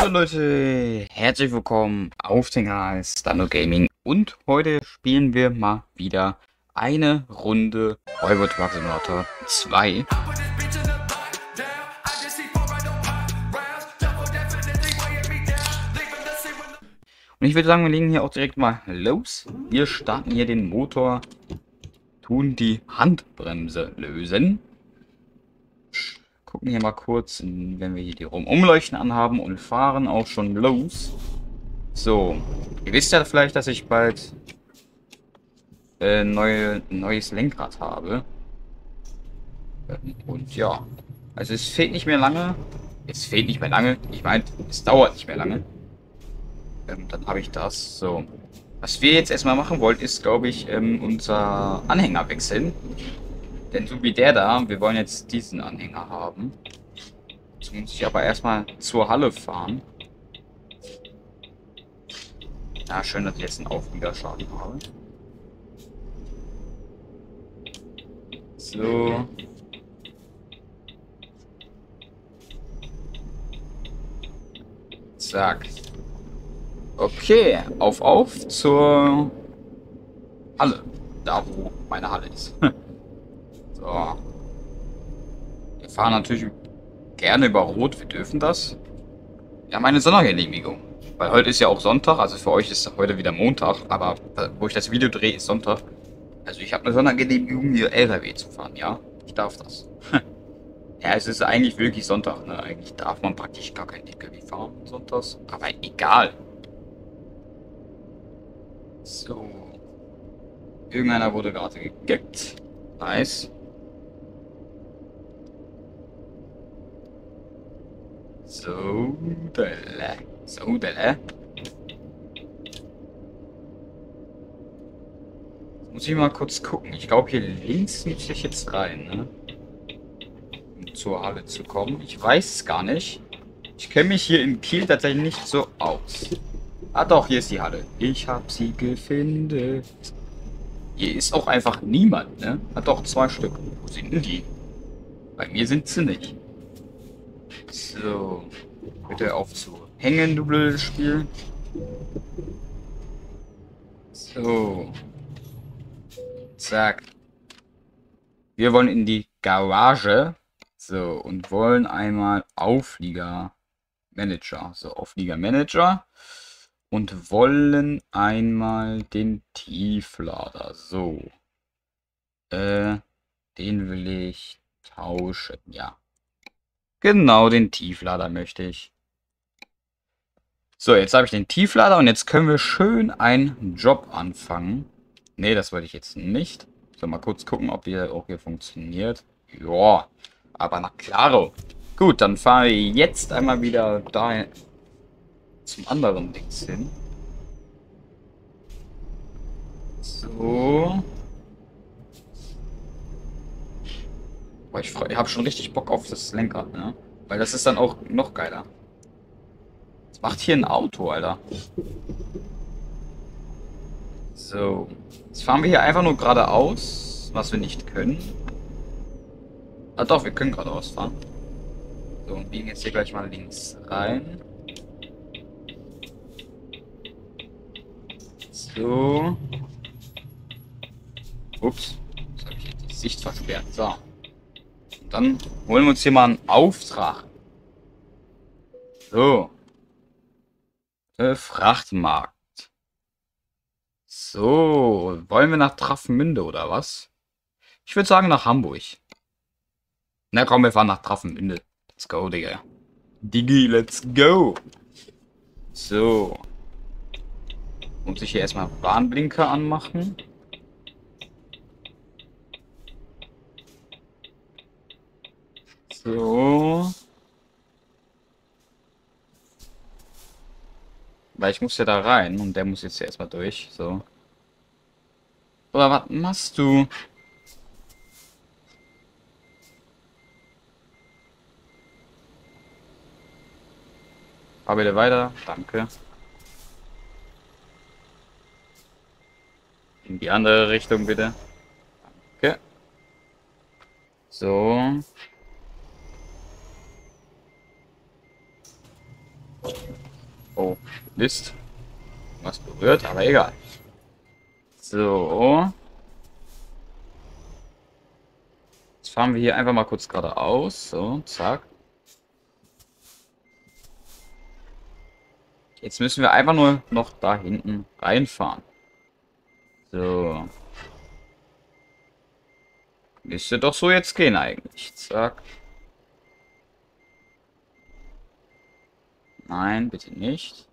Hallo Leute, herzlich willkommen auf dem Kanal Stano Gaming und heute spielen wir mal wieder eine Runde Räuber Truck Simulator 2. Und ich würde sagen, wir legen hier auch direkt mal los. Wir starten hier den Motor, tun die Handbremse lösen. Gucken hier mal kurz, wenn wir hier die Umleuchten anhaben und fahren auch schon los. So, ihr wisst ja vielleicht, dass ich bald äh, neue, neues Lenkrad habe. Und ja, also es fehlt nicht mehr lange. Es fehlt nicht mehr lange. Ich meine, es dauert nicht mehr lange. Ähm, dann habe ich das. So. Was wir jetzt erstmal machen wollen, ist, glaube ich, ähm, unser Anhänger wechseln. Denn so wie der da, wir wollen jetzt diesen Anhänger haben. Jetzt muss ich aber erstmal zur Halle fahren. Ja, schön, dass ich jetzt einen Aufliegerschaden habe. So. Zack. Okay, auf auf zur Halle. Da, wo meine Halle ist. so. Wir fahren natürlich gerne über Rot. Wir dürfen das. Wir haben eine Sondergenehmigung. Weil heute ist ja auch Sonntag. Also für euch ist heute wieder Montag. Aber wo ich das Video drehe, ist Sonntag. Also ich habe eine Sondergenehmigung, hier LKW zu fahren, ja? Ich darf das. ja, es ist eigentlich wirklich Sonntag, ne? Eigentlich darf man praktisch gar kein LKW fahren sonntags. Aber egal. So. Irgendeiner wurde gerade gegeckt. Nice. So, delle. Muss ich mal kurz gucken. Ich glaube, hier links muss ich jetzt rein, ne? Um zur Halle zu kommen. Ich weiß es gar nicht. Ich kenne mich hier in Kiel tatsächlich nicht so aus. Ah doch, hier ist die Halle. Ich hab sie gefunden. Hier ist auch einfach niemand, ne? Hat doch zwei Stück. Wo sind denn die? Bei mir sind sie nicht. So. Bitte auf zu hängen, du blödes Spiel. So. Zack. Wir wollen in die Garage. So, und wollen einmal Auflieger Manager. So, Auflieger Manager und wollen einmal den Tieflader. So. Äh, den will ich tauschen. Ja. Genau, den Tieflader möchte ich. So, jetzt habe ich den Tieflader und jetzt können wir schön einen Job anfangen. Ne, das wollte ich jetzt nicht. So, mal kurz gucken, ob der auch hier funktioniert. Ja, aber na klaro. Gut, dann fahren wir jetzt einmal wieder dahin zum anderen Dings hin. So. Boah, ich, ich habe schon richtig Bock auf das Lenkrad, ne? Weil das ist dann auch noch geiler. Was macht hier ein Auto, Alter? So. Jetzt fahren wir hier einfach nur geradeaus, was wir nicht können. Ah doch, wir können geradeaus fahren. So, und biegen jetzt hier gleich mal links rein. So. Ups. Jetzt habe ich die Sicht versperrt. So. Dann holen wir uns hier mal einen Auftrag. So. Der Frachtmarkt. So. Wollen wir nach Traffenmünde oder was? Ich würde sagen nach Hamburg. Na komm, wir fahren nach Traffenmünde. Let's go, Digga. Diggi, let's go. So. Muss ich hier erstmal Warnblinker anmachen. So. Weil ich muss ja da rein und der muss jetzt erstmal durch. So. Aber was machst du? Fahr bitte weiter. Danke. In die andere Richtung bitte. Danke. So. Oh, Mist. Was berührt, aber egal. So. Jetzt fahren wir hier einfach mal kurz geradeaus. So, zack. Jetzt müssen wir einfach nur noch da hinten reinfahren. So. Müsste doch so jetzt gehen eigentlich. Zack. Nein, bitte nicht.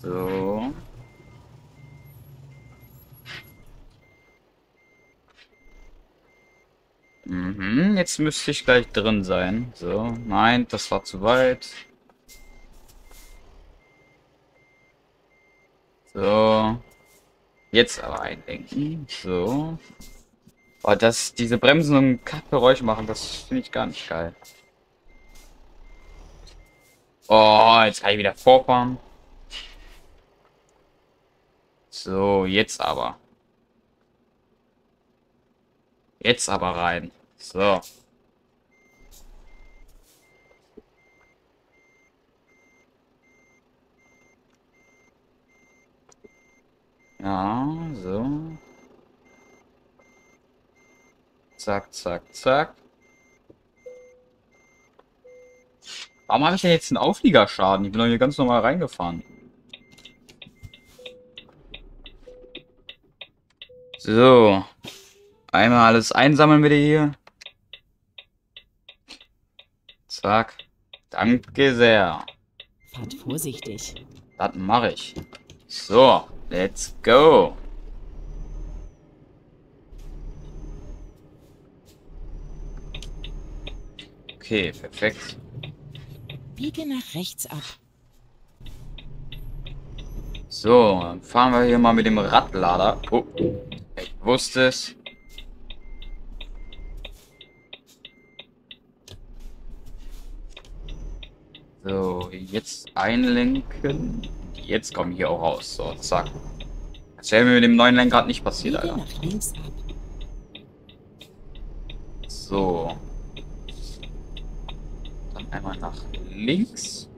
So. Mhm, jetzt müsste ich gleich drin sein. So, nein, das war zu weit. So. Jetzt aber eindenken. So. Oh, dass diese Bremsen und Kackgeräusche machen, das finde ich gar nicht geil. Oh, jetzt kann ich wieder vorfahren. So, jetzt aber. Jetzt aber rein. So. Ja, so. Zack, zack, zack. Warum habe ich denn jetzt einen Aufliegerschaden? Ich bin doch hier ganz normal reingefahren. So. Einmal alles einsammeln wieder hier. Zack. Danke sehr. Fahrt vorsichtig. Das mache ich. So, let's go. Okay, perfekt. Biege nach rechts ab. So, dann fahren wir hier mal mit dem Radlader. Oh, ich wusste es. So, jetzt einlenken. Jetzt kommen hier auch raus. So, zack. Das wäre mir mit dem neuen Lenkrad nicht passiert, Alter. So. Einmal nach links.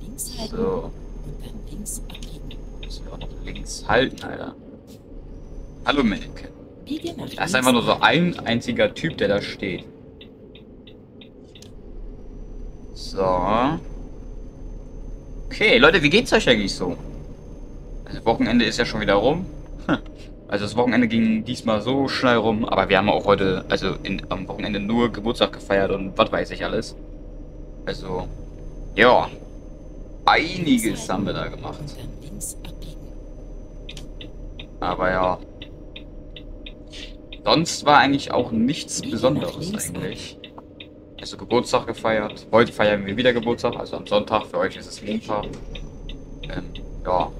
Links halten So. und dann links abbiegen. Müssen wir auch noch links halten, Alter. Hallo, Mannequin. Biege nach Da ist einfach nur so ein einziger Typ, der da steht. So. Okay, Leute, wie geht's euch eigentlich so? Also Wochenende ist ja schon wieder rum. Hm. Also das Wochenende ging diesmal so schnell rum, aber wir haben auch heute, also in, am Wochenende nur Geburtstag gefeiert und was weiß ich alles. Also, ja. Einiges haben wir da gemacht. Aber ja. Sonst war eigentlich auch nichts Besonderes eigentlich. Also Geburtstag gefeiert. Heute feiern wir wieder Geburtstag, also am Sonntag. Für euch ist es Montag. Ähm, ja.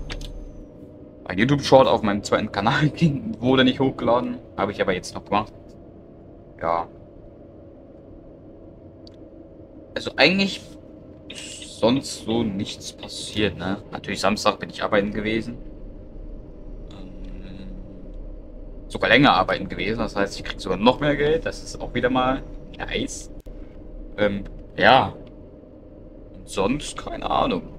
Ein YouTube-Short auf meinem zweiten Kanal ging, wurde nicht hochgeladen. Habe ich aber jetzt noch gemacht. Ja. Also eigentlich sonst so nichts passiert, ne? Natürlich Samstag bin ich arbeiten gewesen. Ähm, sogar länger arbeiten gewesen. Das heißt, ich krieg sogar noch mehr Geld. Das ist auch wieder mal nice. Ähm, ja. Und sonst keine Ahnung.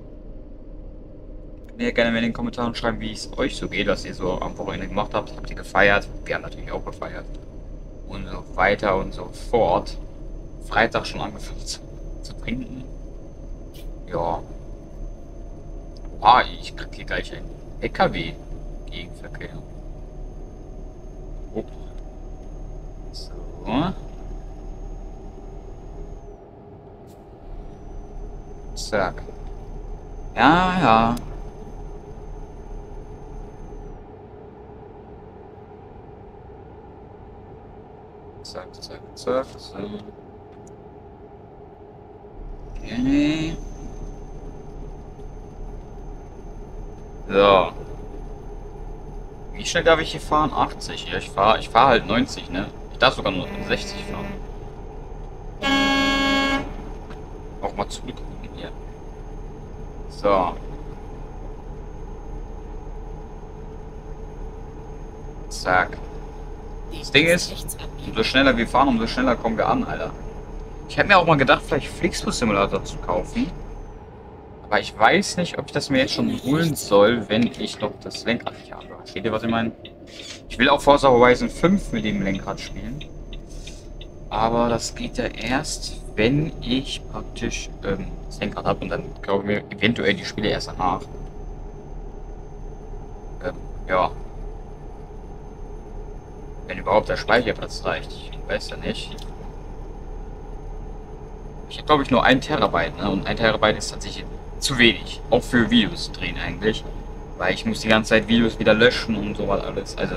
Ihr gerne mal in den Kommentaren schreiben, wie es euch so geht, was ihr so am Wochenende gemacht habt. Habt ihr gefeiert? Wir haben natürlich auch gefeiert. Und so weiter und so fort. Freitag schon angefangen zu, zu trinken. Ja. Oha, ich krieg hier gleich einen LKW-Gegenverkehr. Oh. So. Zack. Ja, ja. Zack, zack, zack. So. Okay. So. Wie schnell darf ich hier fahren? 80. Ja, ich fahre ich fahr halt 90, ne? Ich darf sogar nur 60 fahren. Auch mal zurückgucken hier. So. Zack. Das Ding ist, umso schneller wir fahren, umso schneller kommen wir an, Alter. Ich hätte mir auch mal gedacht, vielleicht Flixbus Simulator zu kaufen. Aber ich weiß nicht, ob ich das mir jetzt schon holen soll, wenn ich noch das Lenkrad nicht habe. Versteht ihr, was ich meine? Ich will auch Forza Horizon 5 mit dem Lenkrad spielen. Aber das geht ja erst, wenn ich praktisch ähm, das Lenkrad habe und dann kaufe ich mir eventuell die Spiele erst danach. Ähm, ja. Wenn überhaupt der Speicherplatz reicht. Ich weiß ja nicht. Ich habe glaube ich nur ein Terabyte, ne? Und ein Terabyte ist tatsächlich zu wenig. Auch für Videos drehen eigentlich. Weil ich muss die ganze Zeit Videos wieder löschen und sowas alles. Also.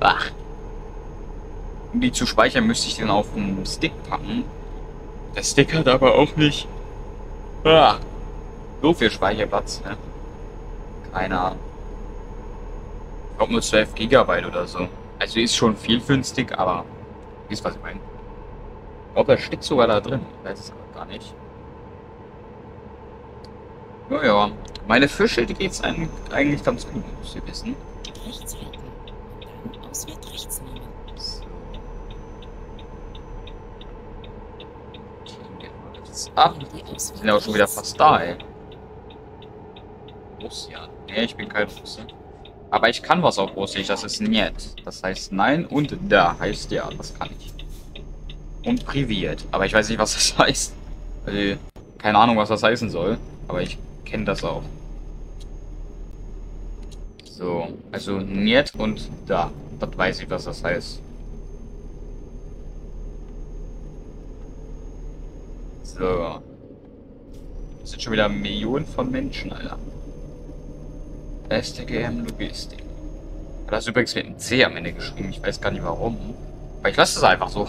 Ach. Um die zu speichern, müsste ich den auf einen Stick packen. Der Stick hat aber auch nicht. Ah, so viel Speicherplatz, ne? Keine Ahnung. Ich glaube nur 12 Gigabyte oder so. Also ist schon viel Stick, aber. Wisst was ich meine? Ich glaube, er steckt sogar da drin. Ich weiß es aber gar nicht. Naja, meine Fische, die geht's eigentlich eigentlich ganz gut, muss ihr wissen. Rechts halten. Dann Ausfahrt rechts nehmen. So. Ab. Sind ja auch schon wieder fast da, ey. Russland. Nee, ich bin kein Russe. Aber ich kann was auf Russisch, das ist Niet. Das heißt Nein und Da heißt Ja, das kann ich. Und Priviert. Aber ich weiß nicht, was das heißt. Also, keine Ahnung, was das heißen soll. Aber ich kenne das auch. So, also Niet und Da. Das weiß ich, was das heißt. So. Das sind schon wieder Millionen von Menschen, Alter. STGM Logistik. Das übrigens mit einem C am Ende geschrieben. Ich weiß gar nicht warum. Aber ich lasse es einfach so.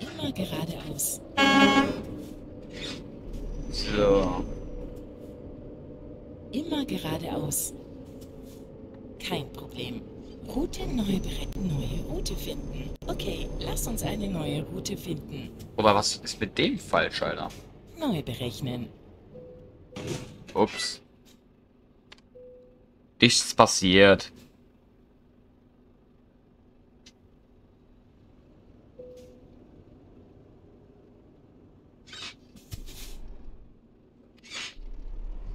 Immer geradeaus. so. Immer geradeaus. Kein Problem. Route neu bereiten, neue Route finden. Okay, lass uns eine neue Route finden. Oder was ist mit dem falsch, Alter? Neu berechnen. Ups. Nichts passiert.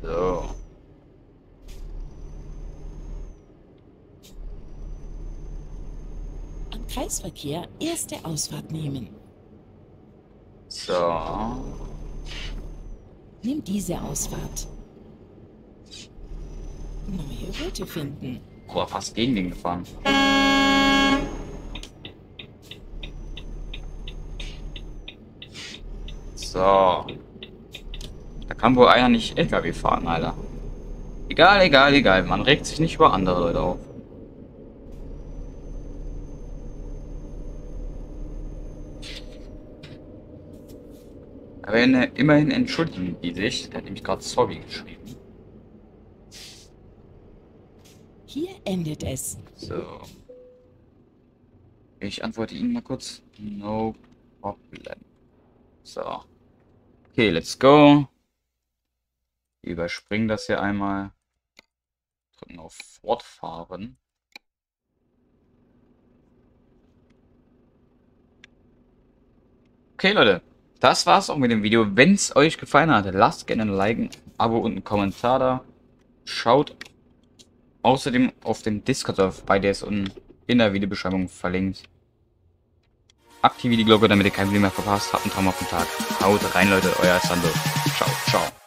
So. Am Kreisverkehr erste Ausfahrt nehmen. So. Nimm diese Ausfahrt. Neue Route finden. Oh, fast gegen den gefahren. So. Da kann wohl einer nicht LKW fahren, Alter. Egal, egal, egal. Man regt sich nicht über andere Leute auf. In- immerhin entschuldigen die sich. Der hat nämlich gerade sorry geschrieben. Hier endet es. So. Ich antworte Ihnen mal kurz. No problem. So. Okay, let's go. Überspringen das hier einmal. Drücken auf Fortfahren. Okay, Leute. Das war's auch mit dem Video. Wenn es euch gefallen hat, lasst gerne ein Like, ein Abo und einen Kommentar da. Schaut außerdem auf dem Discord bei der ist unten in der Videobeschreibung verlinkt. Aktiviert die Glocke, damit ihr kein Video mehr verpasst. Habt einen Traum auf den Tag. Haut rein, Leute. Euer Sando. Ciao, ciao.